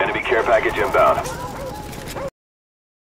Enemy care package inbound.